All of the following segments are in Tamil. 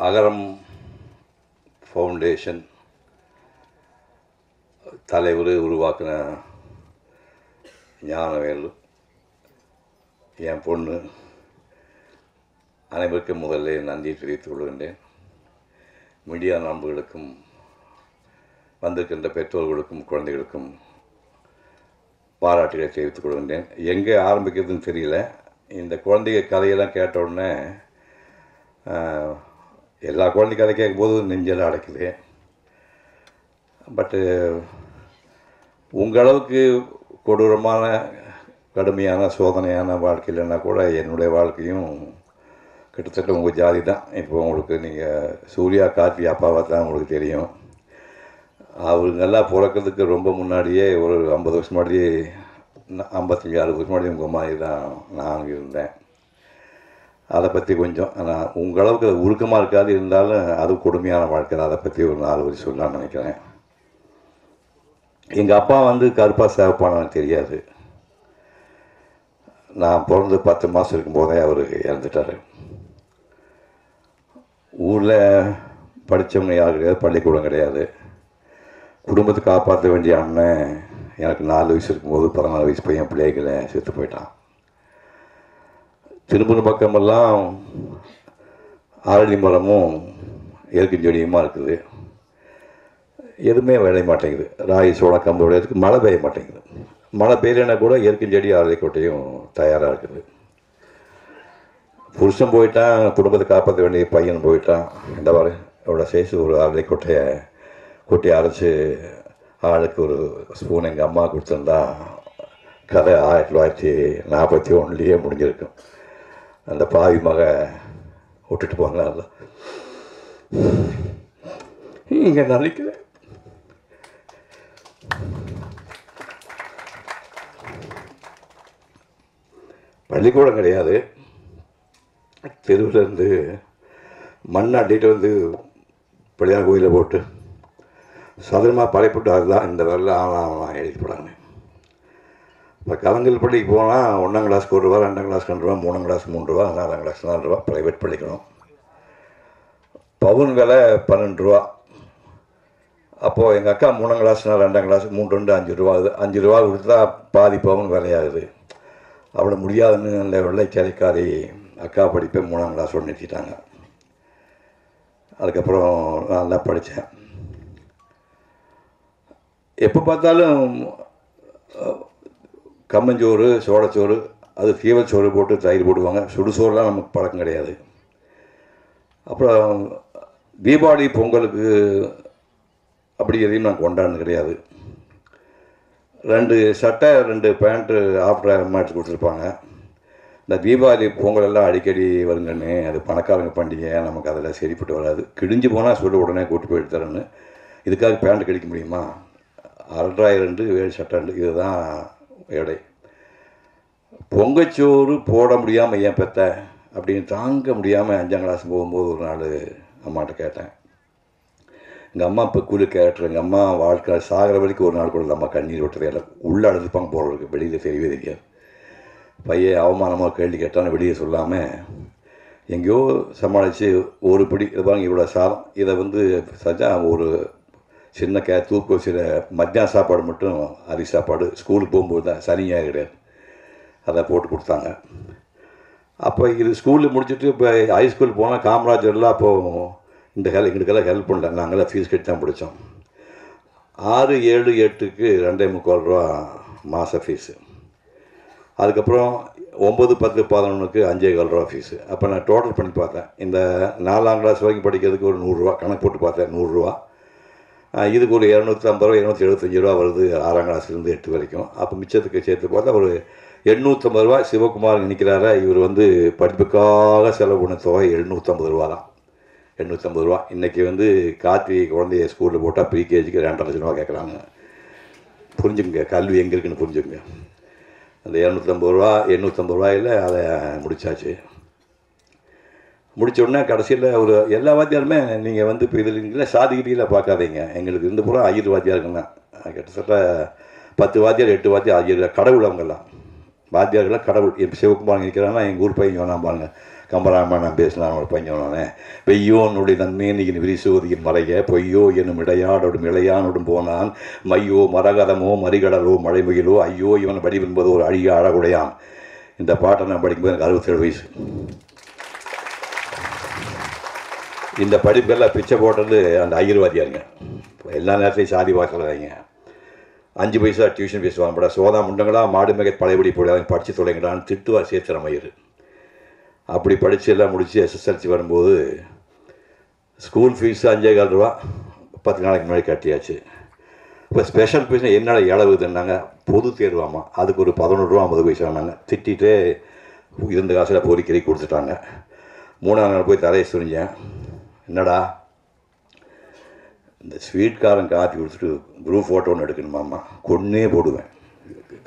அகரம் ஃபவுண்டேஷன் தலைவர் உருவாக்கின ஞானவேல் என் பொண்ணு அனைவருக்கும் முதல்ல நன்றி தெரிவித்துக் கொள்கின்றேன். மீடியா நண்பர்களுக்கும் வந்திருக்கின்ற பெற்றோர்களுக்கும் குழந்தைகளுக்கும் பாராட்டுகளை தெரிவித்துக் கொள்கின்றேன். எங்கே ஆரம்பிக்கிறதுன்னு தெரியல. இந்த குழந்தைங்க கதையெல்லாம் கேட்ட உடனே எல்லா குழந்தை கதை கேட்கும்போது நெஞ்செல்லாம் அடைக்குது. பட்டு உங்கள் அளவுக்கு கொடூரமான கடுமையான சோதனையான வாழ்க்கை இல்லைன்னா கூட என்னுடைய வாழ்க்கையும் கிட்டத்தட்ட உங்கள் ஜாதி தான். இப்போ உங்களுக்கு நீங்கள் சூர்யா கார்த்தி அப்பாவை தான் உங்களுக்கு தெரியும். அவருங்கெல்லாம் பிறக்கிறதுக்கு ரொம்ப முன்னாடியே ஒரு ஐம்பது வருஷம் முன்னாடியே ஐம்பத்தஞ்சு அறுபது வருஷம் முன்னாடி உங்கள் மாதிரி தான் நான் இருந்தேன். அதை பற்றி கொஞ்சம் ஆனால் உங்கள் அளவுக்கு அது உருக்கமாக இருக்காது இருந்தாலும் அது கொடுமையான வாழ்க்கை தான். அதை பற்றி ஒரு நாலு வரி சொல்லலாம்னு நினைக்கிறேன். எங்கள் அப்பா வந்து கருப்பா சேவப்பானு தெரியாது. நான் பிறந்து பத்து மாதம் இருக்கும்போதே அவர் இறந்துட்டார். ஊரில் படித்தவங்க யாரும் கிடையாது பள்ளிக்கூடம் கிடையாது. குடும்பத்தை காப்பாற்ற வேண்டிய அண்ணன் எனக்கு நாலு வயசு இருக்கும்போது பதினாலு வயசு பையன் பிள்ளைகளை செத்து போயிட்டான். திருப்பூர் பக்கமெல்லாம் ஆரணி மரமும் இயற்கை செடியுமா இருக்குது. எதுவுமே விளைய மாட்டேங்குது. ராகி சோளம் கம்பு விளையிறதுக்கு மழை பெய்ய மாட்டேங்குது. மழை பெய்யலைன்னா கூட இயற்கை செடி அரளி கோட்டையும் தயாராக இருக்குது. புருஷன் போயிட்டான் குடும்பத்தை காப்பாற்ற வேண்டிய பையன் போயிட்டான். இந்த மாதிரி அவரோட சைஸ் ஒரு அரளி கொட்டி அரைச்சி ஆளுக்கு ஒரு ஸ்பூன் எங்கள் அம்மா கொடுத்துருந்தா. கதை ஆயிரத்தி தொள்ளாயிரத்தி நாற்பத்தி ஒன்றுலேயே முடிஞ்சிருக்கும். அந்த பாவி மக விட்டுட்டு போங்க இங்கே நினைக்கிறேன் பள்ளிக்கூடம் கிடையாது. தெருவிலேருந்து மண் அட்டிட்டு வந்து பிள்ளையார் கோயிலில் போட்டு சதுரமாக படைப்பட்டு அதுதான் இந்த வரல ஆகலாம் எழுதி போடாங்க. இப்போ கலங்கல் பள்ளிக்கு போனால் ஒன்றாம் கிளாஸ்க்கு ஒரு ரூபா ரெண்டாம் கிளாஸ்க்கு ரெண்டு ரூபா மூணாம் கிளாஸ் மூணு ரூபா நாலாம் கிளாஸ் நாலு ரூபா ப்ரைவேட் படிக்கணும். பவுன் விலை பன்னெண்டு ரூபா. அப்போது எங்கள் அக்கா மூணாம் கிளாஸ் ரெண்டாம் கிளாஸ் மூணு ரெண்டு அஞ்சு ரூபா. ஆகுது அஞ்சு ரூபா கொடுத்தா பாதி பவுன் விலையாகுது. அவ்வளோ முடியாதுன்னு அந்த வெள்ளைக்காரிக்காரி அக்கா படிப்பை மூணாம் கிளாஸ் ஒன்று நிறுத்திட்டாங்க. அதுக்கப்புறம் நான் நல்லா படித்தேன். எப்போ பார்த்தாலும் கம்மஞ்சோறு சோளச்சோறு அது தீவல் சோறு போட்டு தயிர் போடுவாங்க. சுடுசோறுலாம் நமக்கு பழக்கம் கிடையாது. அப்புறம் தீபாவளி பொங்கலுக்கு அப்படி எதையும் நான் கொண்டாடுறது கிடையாது. ரெண்டு சட்டை ரெண்டு பேண்ட்டு ஆஃப்டர் அம்மா எடுத்து கொடுத்துருப்பாங்க. இந்த தீபாவளி பொங்கல் எல்லாம் அடிக்கடி வருங்கன்னு அது பணக்காரங்க பண்டிகை நமக்கு அதில் சரிப்பட்டு வராது. கிழிஞ்சு போனால் சொல்லு உடனே கூட்டு போயிட்டு தரேன்னு இதுக்காக பேண்ட் கிடைக்க முடியுமா? அரண்டாயிரம் ரெண்டு ஏழு சட்டை ரெண்டு இதுதான் எடை. பொங்கச்சோறு போட முடியாமல் ஏன் பெத்த? அப்படின்னு தாங்க முடியாமல் அஞ்சாம் கிளாஸ் போகும்போது ஒரு நாள் அம்மாட்ட கேட்டேன். எங்கள் அம்மா இப்போ கூலி கேரக்டர் எங்கள் அம்மா வாழ்க்கை சாகிற வரைக்கும் ஒரு நாள் கூட அம்மா கண்ணீர் ஓட்டுறது எல்லாம் உள்ளே அழுதுப்பாங்க போகிறவருக்கு வெளியில் தெரியவே தெரியாது. பையன் அவமானமாக கேள்வி கேட்டான்னு வெளியே சொல்லாமல் எங்கேயோ சமாளித்து ஒரு பிடி இது பாருங்க இவ்வளோ சாதம் இதை வந்து சஜா ஒரு சின்ன கே தூக்கு சில மத்தியான சாப்பாடு மட்டும் அரி சாப்பாடு ஸ்கூலுக்கு போகும்போது தான் சனி ஞாயிறு கிடையாது. அதை போட்டு கொடுத்தாங்க. அப்போ இது ஸ்கூலில் முடிச்சுட்டு இப்போ ஹைஸ்கூல் போனால் காமராஜர்லாம் அப்போது இந்த ஹெல் எங்களுக்கெல்லாம் ஹெல்ப் பண்ணல. நாங்களாம் ஃபீஸ் கட்டி தான் படித்தோம் ஆறு ஏழு எட்டுக்கு ரெண்டே முக்கால் ரூபா மாத ஃபீஸு அதுக்கப்புறம் ஒம்பது பத்து பதினொன்றுக்கு அஞ்சே கால் ரூபா ஃபீஸு அப்போ நான் டோட்டல் பண்ணி பார்த்தேன். இந்த நாலாம் கிளாஸ் வரைக்கும் படிக்கிறதுக்கு ஒரு நூறுரூவா கணக்கு போட்டு பார்த்தேன் நூறுரூவா இதுக்கு ஒரு இரநூத்தி ஐம்பது ரூபா இரநூத்தி எழுபத்தஞ்சி ரூபா வருது ஆறாம் கிளாஸ்லேருந்து எட்டு வரைக்கும். அப்போ மிச்சத்துக்கு சேர்த்து பார்த்தா ஒரு எண்ணூற்றம்பது ரூபா சிவகுமார் நிற்கிறாரா இவர் வந்து படிப்புக்காக செலவு பண்ண தொகை எழுநூற்றம்பது ரூபா தான். எண்ணூற்றம்பது ரூபா. இன்றைக்கி வந்து கார்த்திகை குழந்தைய ஸ்கூலில் போட்டால் ப்ரீகேஜிக்கு ரெண்டரை லட்சம் ரூபா கேட்குறாங்க. புரிஞ்சுங்க கல்வி எங்கே இருக்குன்னு புரிஞ்சுங்க அந்த இரநூத்தம்பது ரூபா எண்ணூற்றம்பது ரூபாயில் அதை முடிச்சாச்சு. முடிச்சோடனே கடைசியில் ஒரு எல்லா வாத்தியாருமே நீங்கள் வந்து இப்போ இதில் இல்லை சாதிக்கிட்டீங்களா பார்க்காதீங்க. எங்களுக்கு இருந்து பூரா ஐயர் வாத்தியாருங்கண்ணா கிட்டத்தட்ட பத்து வாத்தியார் எட்டு வாத்தியார் ஐயர் கடவுள் அவங்கெல்லாம். வாத்தியார்கள்லாம் கடவுள். இப்போ சிவகுமார் இருக்கிறாங்கன்னா எங்கள் ஊர் பையன் சொன்னா பாருங்க கம்பராமன் நான் பேசினான் ஒரு பையனோனே வெய்யோனுடைய நன்மேனியின் விரிசோதியின் மறைய பொய்யோ எனும் இடையாடோடும் இளையானோடும் போனான். மையோ மரகதமோ மறிகடலோ மழைமுகிலோ ஐயோ இவன் வடிவென்பது ஒரு அழிய அழகுடையான் இந்த பாட்டை நான் படிக்கும்போது எனக்கு அறுபத்தேழு வயசு. இந்த படிப்பெல்லாம் பிச்சை போட்டது அந்த ஐயர்வாதியாருங்க. எல்லா நேரத்தையும் சாதி பார்க்கலாங்க அஞ்சு பைசா டியூஷன் ஃபீஸ் வாங்கப்பட சோதா முண்டங்களா மாடு மிக பழையபடி போடாங்க படித்து தொலைங்கடான்னு திட்டுவார் சேத்திரம் ஐயர் அப்படி படித்து எல்லாம் முடித்து எஸ்எஸ்எல்சி வரும்போது ஸ்கூல் ஃபீஸ் அஞ்சே கால் ரூபா பத்து நாளைக்கு முன்னாடி கட்டியாச்சு. இப்போ ஸ்பெஷல் ஃபீஸ் என்னடா இளவுதுன்னாங்க பொது தேர்வாமா. அதுக்கு ஒரு பதினொன்று ரூபா ஐம்பது பைசா ஆனாங்க திட்டிகிட்டே இருந்த காசில் பொறிக்கறி கொடுத்துட்டாங்க. மூணாவது நாள் போய் தலையை சுரிஞ்சேன். என்னடா? இந்த ஸ்வீட்காரன் காப்பி கொடுத்துட்டு குரூப் ஃபோட்டோ ஒன்று எடுக்கணுமாம்மா கொன்னே போடுவேன்.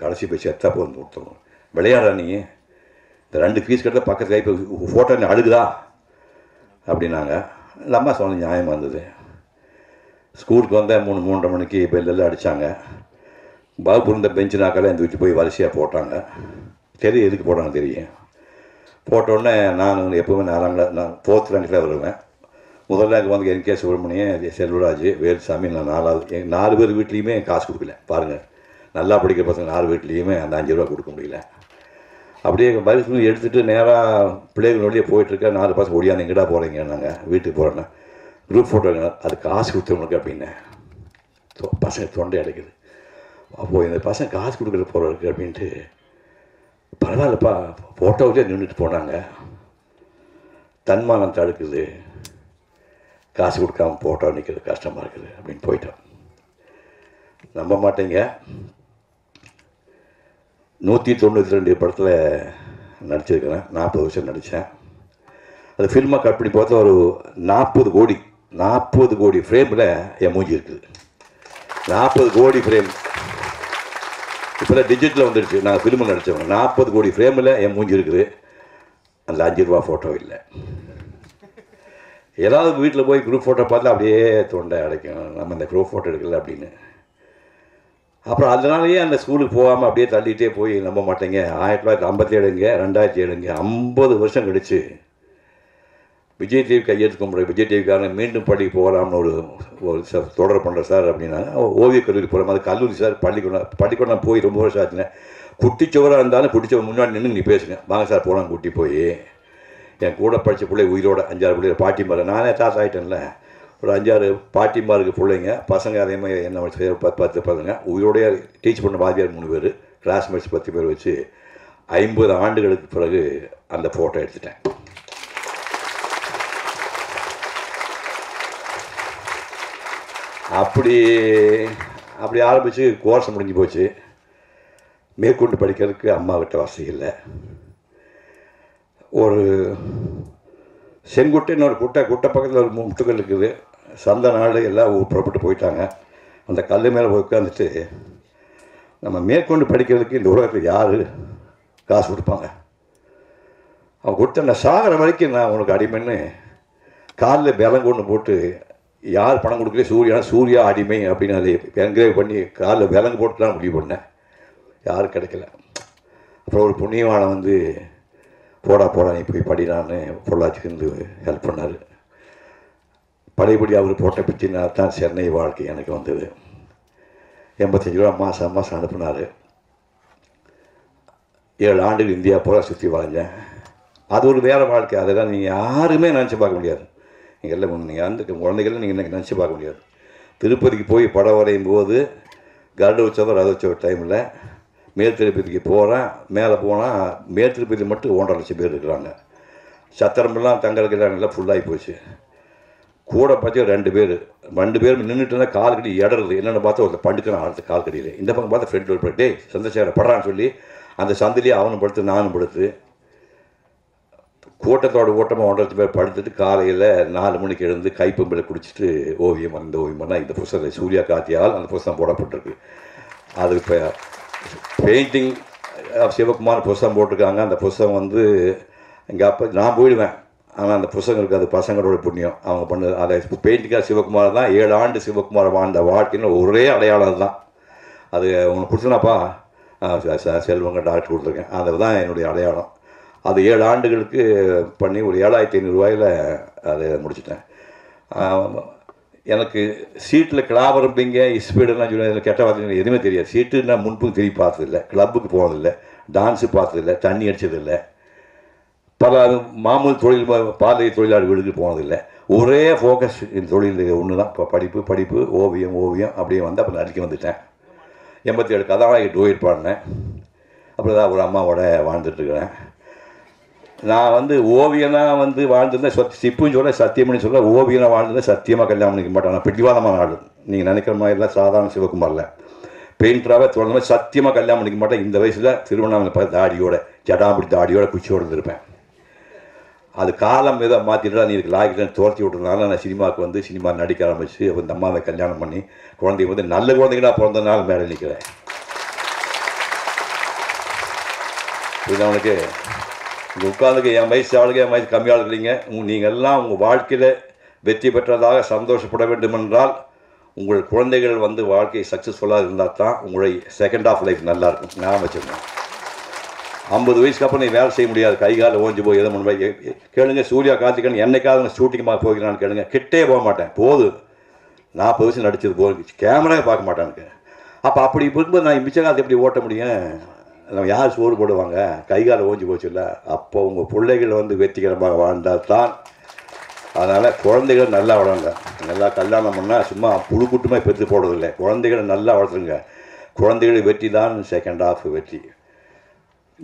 கடைசி போய் செத்தா போதும் கொடுத்துருவோம் விளையாடா நீ. இந்த ரெண்டு ஃபீஸ் கட்ட பக்கத்து கை ஃபோட்டோ என்ன அழுகுதா? அப்படின்னாங்க. இல்லை அம்மா சொன்ன நியாயமாக இருந்தது. ஸ்கூலுக்கு வந்தால் மூணு மூன்றரை மணிக்கு பெல்லெல்லாம் அடித்தாங்க பாபு இருந்த பெஞ்சு நாக்கெல்லாம் வீட்டு போய் வரிசையாக போட்டாங்க. தெரியும் எதுக்கு போட்டாங்க தெரியும். போட்டோடனே நான் எப்போவுமே நாலாம் கிளாஸ் நான் ஃபோர்த் ரேங்கில் வருவேன். முதல்ல அங்கே வந்து என் கே சுப்பிரமணியன் செல்வராஜ் வேலுசாமி நான் நாலாவது எங்கள் நாலு பேர் வீட்லேயுமே காசு கொடுக்கல. பாருங்கள் நல்லா படிக்கிற பசங்க நாலு வீட்லேயுமே அந்த அஞ்சு ரூபா கொடுக்க முடியல. அப்படியே பைக் எடுத்துகிட்டு நேராக பிள்ளைகளோடய போயிட்டுருக்க. நாலு பசங்க ஒடியாந்து எங்கடா போகிறீங்க நாங்கள் வீட்டுக்கு போகிறேன்னா குரூப் ஃபோட்டோ அது காசு கொடுத்தவங்களுக்கு அப்படின்னேன் தொ- பசங்க தொண்டை அடைக்குது. அப்போது இந்த பசங்க காசு கொடுக்குற போகிறவருக்கு அப்படின்ட்டு பரவாயில்லப்பா. ஃபோட்டோவிலே நின்றுட்டு போனாங்க. தன்மானம் தடுக்குது. காசு கொடுக்காம ஃபோட்டோ நிற்கிறது கஷ்டமாக இருக்குது அப்படின்னு போயிட்டோம். நம்ப மாட்டேங்க. நூற்றி தொண்ணூற்றி ரெண்டு படத்தில் நடிச்சிருக்கிறேன். நாற்பது வருஷம் நடித்தேன் அது ஃபில்மாக கட் பண்ணி பார்த்தா ஒரு நாற்பது கோடி நாற்பது கோடி ஃப்ரேமில் என் மூஞ்சி இருக்குது. நாற்பது கோடி ஃப்ரேம் இப்போ டிஜிட்டலில் வந்துடுச்சு நாங்கள் ஃபிலிமில் நடித்தவங்க நாற்பது கோடி ஃப்ரேமில் என் மூஞ்சி இருக்குது. அந்த அஞ்சு ரூபா ஃபோட்டோ இல்லை. ஏதாவது வீட்டில் போய் குரூப் ஃபோட்டோ பார்த்தா அப்படியே தொண்டை அடைக்கும். நம்ம இந்த குரூப் ஃபோட்டோ எடுக்கல அப்படின்னு. அப்புறம் அதனாலேயே அந்த ஸ்கூலுக்கு போகாமல் அப்படியே தள்ளிட்டே போய் நம்ப மாட்டேங்க. ஆயிரத்தி தொள்ளாயிரத்தி ஐம்பத்தி ஏழுங்க ரெண்டாயிரத்தி ஏழுங்க ஐம்பது வருஷம் கழிச்சு. விஜய் டிவி கையெழுத்து கும்பிட்ற விஜய் டிவிக்காரன் மீண்டும் பள்ளிக்கு போகலாம்னு ஒரு ஒரு சார் தொடர் பண்ணுறேன் சார் அப்படின்னா ஓவிய கல்லூரி போகிறோம் அது கல்லூரி சார் பள்ளிக்கூடம் பள்ளிக்கூடம் போய் ரொம்ப வருஷம் ஆச்சுங்க. குட்டிச்சுவராக இருந்தாலும் குட்டிச்சுவர் முன்னாடி நின்று நீ பேசுங்க. வாங்க சார் போகலாம் கூட்டி போய். என் கூட படித்த பிள்ளை உயிரோட அஞ்சாறு பிள்ளை பாட்டிமார் நானே தாத்தா ஆகிட்டேன்ல ஒரு அஞ்சாறு பாட்டிமாருக்கு பிள்ளைங்க பசங்க அதே மாதிரி என்ன செய்ய பத்து பத்து பசங்க உயிரோடைய டீச் பண்ண பாதியார் மூணு பேர் கிளாஸ்மேட்ஸ் பத்து பேர் வச்சு ஐம்பது ஆண்டுகளுக்கு பிறகு அந்த ஃபோட்டோ எடுத்துட்டேன். அப்படி அப்படி ஆரம்பித்து கோர்ஸ் முடிஞ்சு போச்சு. மேற்கொண்டு படிக்கிறதுக்கு அம்மா கிட்ட வசதி இல்லை. ஒரு செங்குட்டைன்னு ஒரு குட்டை குட்டை பக்கத்தில் ஒரு மூணு இருக்குது. சந்த நாடு எல்லாம் புறப்பட்டு போயிட்டாங்க. அந்த கல் மேலே போய் உட்காந்துட்டு நம்ம மேற்கொண்டு படிக்கிறதுக்கு இந்த உலகத்தில் யார் காசு கொடுப்பாங்க? அவன் கொடுத்த நான் சாகிற வரைக்கும் நான் உனக்கு அடிமைன்னு காலில் பலம் கொண்டு போட்டு யார் பணம் கொடுக்கல சூர்யா சூர்யா அடிமை அப்படின்னு அதை என்கிரேவ் பண்ணி காலில் விலங்கு போட்டு தான் முடிவு பண்ணேன். யாரும் கிடைக்கல. அப்புறம் ஒரு புண்ணியவானை வந்து போடா போடா நீ போய் படினான்னு பொள்ளாச்சிக்கு இருந்து ஹெல்ப் பண்ணார். பழையபடி அவர் போட்ட பிச்சினா தான் சென்னை வாழ்க்கை எனக்கு வந்தது. எண்பத்தஞ்சு ரூபா மாதம் மாதம் அனுப்புனார். ஏழு ஆண்டுகள் இந்தியா பூரா சுற்றி வளைஞ்சேன் அது ஒரு வேறு வாழ்க்கை. அதெல்லாம் நீங்கள் யாருமே நினச்சி பார்க்க முடியாது. நீங்கள் எல்லாம் நீங்கள் அந்த குழந்தைகளும் நீங்கள் நினச்சி பார்க்க முடியாது. திருப்பதிக்கு போய் படம் வரையும் போது கருட உற்சவம் ரத உற்சவ டைமில் மேல் திருப்பதிக்கு போகிறேன் மேலே போனால் மேல் திருப்பதி மட்டும் ஒன்றரை லட்சம் பேர் இருக்கிறாங்க. சத்திரமெல்லாம் தங்களுக்கு எல்லாம் ஃபுல்லாகி போச்சு. கூட பார்த்து ரெண்டு பேர் ரெண்டு பேரும் நின்றுட்டு இருந்தால் கால் கடி இடறது என்னென்னு பார்த்தா ஒருத்தர் படுக்கிறான் அடுத்த கால் கடியில். இந்த பக்கம் பார்த்தா ஃப்ரெண்ட் ஒரு டே சந்திரசேகர படுறான்னு சொல்லி அந்த சந்திலேயே அவனும் படுத்து நானும் படுத்து. கூட்டத்தோட கூட்டமாக ஒன்றரை பேர் படுத்துட்டு காலையில் நாலு மணிக்கு எழுந்து கைப்பம்பில் குடிச்சிட்டு ஓவியம் அந்த ஓவியம் பண்ணால் இந்த புஸ்தகத்தை சூர்யா காத்தியால் அந்த புஸ்தகம் போடப்பட்டிருக்கு. அது இப்போ பெயிண்டிங் சிவகுமார் புஸ்தகம் போட்டிருக்காங்க. அந்த புஸ்தகம் வந்து எங்கள் அப்பா நான் போயிடுவேன். ஆனால் அந்த புஸ்தகம் அது பசங்களோட புண்ணியம். அவங்க பண்ண அதை பெயிண்டிங்காக சிவகுமார் தான். ஏழு ஆண்டு சிவகுமார் வாழ்ந்த வாழ்க்கையில் ஒரே அடையாளம் தான் அது உங்களுக்கு கொடுத்தனாப்பா செல்வங்க டாக்டர் கொடுத்துருக்கேன். அது தான் என்னுடைய அடையாளம். அது ஏழு ஆண்டுகளுக்கு பண்ணி ஒரு ஏழாயிரத்தி ஐநூறுரூவாயில் அதை முடிச்சிட்டேன். எனக்கு சீட்டில் கிளாபரம்பிங்க ஸ்பீடெல்லாம் சொல்லி எனக்கு கெட்ட வார்த்தை எதுவுமே தெரியாது. சீட்டு நான் முன்பு திரும்பி பார்த்ததில்ல. கிளப்புக்கு போனதில்லை. டான்ஸு பார்த்ததில்ல. தண்ணி அடித்ததில்லை பல மாமூல் தொழில் பாதை தொழிலாளர் வீடுக்கு போனதில்லை. ஒரே ஃபோக்கஸ் இந்த தொழில் ஒன்று தான் இப்போ படிப்பு படிப்பு ஓவியம் ஓவியம் அப்படியே வந்து அப்புறம் நடிக்க வந்துட்டேன். எண்பத்தி ஏழு கதாநாயகி டூயட் பாடினேன். அப்புறம் தான் ஒரு அம்மாவோட வாழ்ந்துட்டுருக்கிறேன் நான் வந்து ஓவியனாக வந்து வாழ்ந்திருந்தேன் சத் சிப்புன்னு சொல்ல சத்தியம்னு சொல்ல ஓவியனாக வாழ்ந்திருந்தேன் சத்தியமாக கல்யாணம் பண்ணிக்க மாட்டேன். நான் பிடிவாதமான ஆள் நீங்கள் நினைக்கிற மாதிரிலாம் சாதாரண சிவகுமாரில். பெயிண்டராகவே தொடர்ந்து மாதிரி சத்தியமாக கல்யாணம் பண்ணிக்க மாட்டேன். இந்த வயசில் திருவண்ணாமலை பார்த்து தாடியோட ஜடாம்பிடி தாடியோட குச்சியோடு இருந்திருப்பேன். அது காலம் எதை மாற்றிட்டு நீ லாக்கிட்டு துரத்தி விட்டுறதுனால நான் சினிமாவுக்கு வந்து சினிமா நடிக்க ஆரம்பிச்சு அப்ப இந்த அம்மாவை கல்யாணம் பண்ணி குழந்தைங்க வந்து நல்ல குழந்தைங்களாக பிறந்ததுனால மேலே நிற்கிறேன் இது அவனுக்கு இங்கே உட்காந்துக்கு என் வயசு ஆளுங்க என் வயசு கம்மியாக இல்லைங்க நீங்கள் எல்லாம் உங்கள் வாழ்க்கையில் வெற்றி பெற்றதாக சந்தோஷப்பட வேண்டும் என்றால் உங்கள் குழந்தைகள் வந்து வாழ்க்கை சக்ஸஸ்ஃபுல்லாக இருந்தால் தான் உங்களுடைய செகண்ட் ஆஃப் லைஃப் நல்லாயிருக்கும் நான் வச்சுருந்தேன். ஐம்பது வயசுக்கு அப்புறம் நீ வேலை செய்ய முடியாது. கை கால் ஓஞ்சி போய் எதை பண்ண கேளுங்க சூர்யா கார்த்திகன் என்னைக்காவது ஷூட்டிங்மாக போகிறான்னு கேளுங்க. கிட்டே போக மாட்டேன். போது. நாற்பது வயசு நடிச்சது போகுது கேமராவே பார்க்க மாட்டானுங்க அப்போ அப்படி இருக்கும்போது நான் மிச்ச காலத்தை எப்படி ஓட்ட முடியும்? யார் சோறு போடுவாங்க? கை கால் ஓஞ்சி போச்சு இல்லை அப்போ உங்கள் பிள்ளைகள் வந்து வெற்றிகரமாக வாழ்ந்தால் தான் அதனால் குழந்தைகளை நல்லா வளருங்க. நல்லா கல்யாணம் பண்ணால் சும்மா புழு கூட்டமாக பெற்று போடுறதில்லை. குழந்தைகளை நல்லா வளர்த்துருங்க. குழந்தைகள் வெற்றி தான் செகண்ட் ஆஃப் வெற்றி.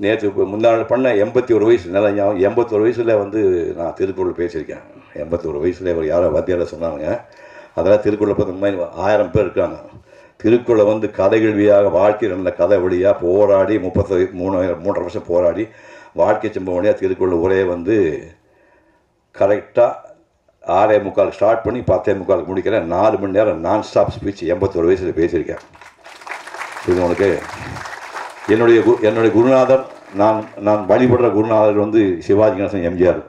நேற்று இப்போ முந்தாள் பண்ண எண்பத்தி ஒரு வயசு நல்லா ஞாபகம். எண்பத்தொரு வயசில் வந்து நான் திருக்குறள் பேசியிருக்கேன். எண்பத்தொரு வயசில் ஒரு யாரோ வாத்தியாரில் சொன்னாங்க அதெல்லாம் திருக்குறளை பார்த்து மாதிரி ஆயிரம் பேர் இருக்காங்க. திருக்குறளை வந்து கதை வாழ்க்கையில் நடந்த கதை வழியாக போராடி முப்பத்து மூணு மூன்றரை வருஷம் போராடி வாழ்க்கை சம்பவம் வழியாக திருக்குறள் உரையை வந்து கரெக்டாக ஆறே முக்கால் ஸ்டார்ட் பண்ணி பத்தே முக்காலுக்கு முடிக்கிறேன். நாலு மணி நேரம் நான் ஸ்டாப் ஸ்பீச் எண்பத்தொரு வயசில் பேசியிருக்கேன். இது உனக்கு என்னுடைய கு என்னுடைய குருநாதர் நான் நான் வழிபடுற குருநாதர் வந்து சிவாஜி கணேசன் எம்ஜிஆர்.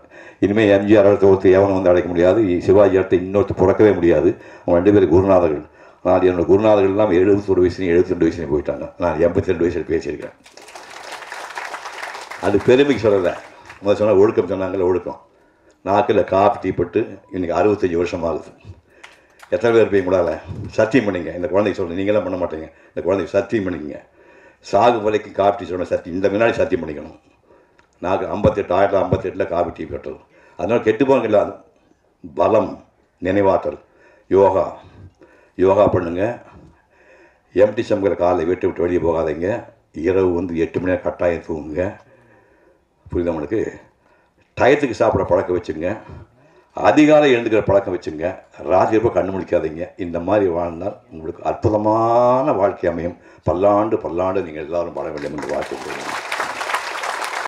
இனிமேல் எம்ஜிஆர் அடுத்த ஒருத்தர் எவனும் வந்து அடைக்க முடியாது. சிவாஜி அடுத்த இன்னொருத்தர் பிறக்கவே முடியாது. அவங்க ரெண்டு பேரும் குருநாதர்கள். நான் என்னோட குருநாதர்கள் எல்லாம் எழுபத்தொரு வயசுலையும் எழுபத்தி ரெண்டு வயசுலையும் போயிட்டாங்க. நான் எண்பத்தி ரெண்டு வயசில் பேசியிருக்கேன் அது பெருமைக்கு சொல்லலை. முதல் சொன்னால் ஒழுக்கம் சொன்னாங்கல்ல ஒழுக்கம். நாக்கில் காப்பி பட்டு இன்றைக்கி அறுபத்தஞ்சி வருஷம் ஆகுது. எத்தனை பேர் போய் கூடால சத்தியம் பண்ணிங்க. இந்த குழந்தைக்கு சொல்லுங்கள் நீங்களாம் பண்ண மாட்டீங்க. இந்த குழந்தைக்கு சத்தியம் பண்ணிக்கங்க. சாகு வரைக்கு காஃபி டீ சொன்ன சத்தியம். இந்த முன்னாடி சத்தியம் பண்ணிக்கணும். நாக்கு ஐம்பத்தெட்டு ஆயிரத்தி ஐம்பத்தெட்டில் காப்பி டீ கட்டுறது அதனால் கெட்டு போங்கில்ல பலம் நினைவாற்றல் யோகா. யோகா பண்ணுங்க. எம்டி சம்பள காலை விட்டு விட்டு வெளியே போகாதீங்க. இரவு வந்து எட்டு மணி நேரம் கட்டாயம் தூங்குங்க. புரியுதா உங்களுக்கு? டயத்துக்கு சாப்பிட பழக்கம் வச்சுங்க. அதிகாலை எழுந்துக்கிற பழக்கம் வச்சுங்க. ராத்திரி எப்போ கண்ணு முழிக்காதீங்க. இந்த மாதிரி வாழ்ந்தால் உங்களுக்கு அற்புதமான வாழ்க்கை அமையும். பல்லாண்டு பல்லாண்டு நீங்கள் எல்லாரும் வாழ வேண்டும் என்று வாழ்க்கை